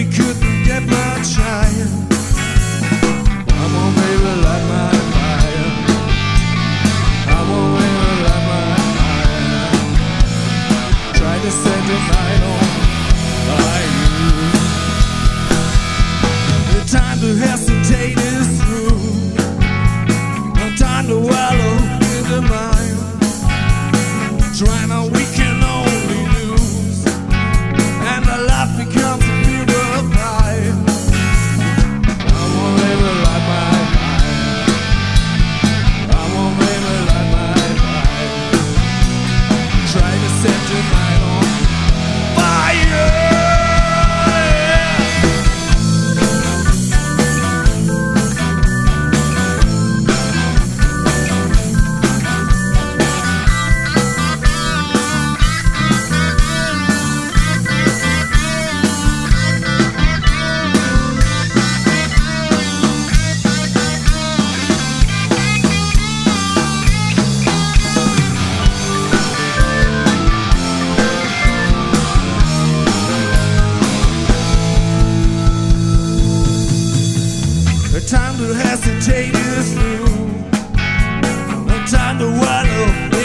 we couldn't get by trying. Come on, baby, light my fire. Come on, baby, light my fire. Try to set the night on fire. The time to hesitate is through. No time to wallow in the mire. Try now, we can. No time to hesitate is through. No time to wallow.